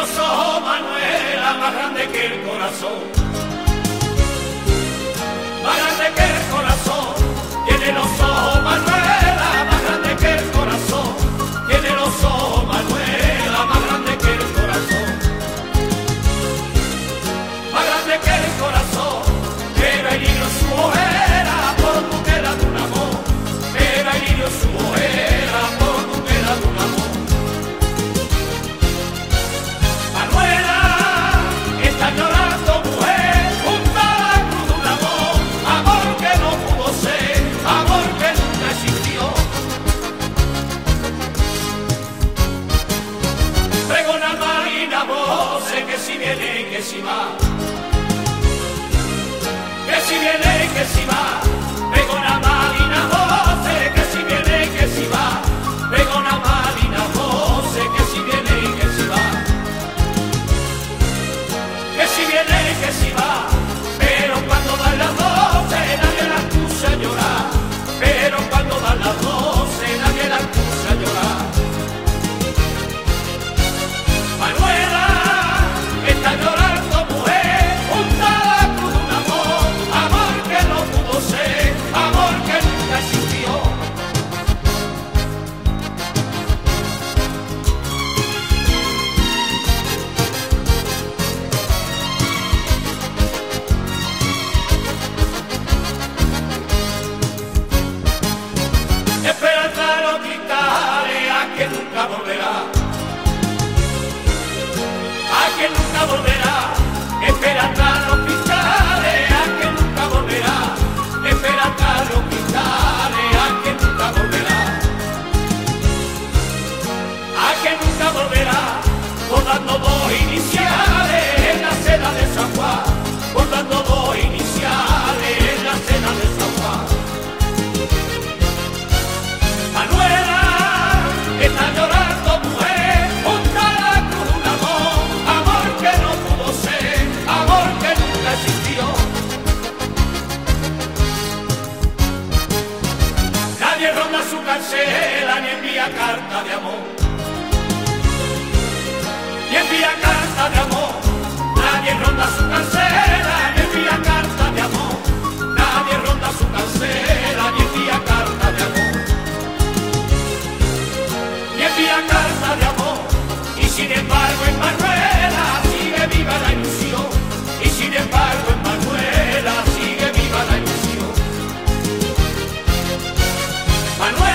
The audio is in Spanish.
los ojos, Manuela, más grande que el corazón. viene, que si va. Que si viene, que si va. bordando dos iniciales en la cena de San Juan, bordando dos iniciales en la cena de San Juan. Manuela está llorando mujer, juntada con un amor, amor que no pudo ser, amor que nunca existió. Nadie ronda su cancela ni envía carta de amor. I'm like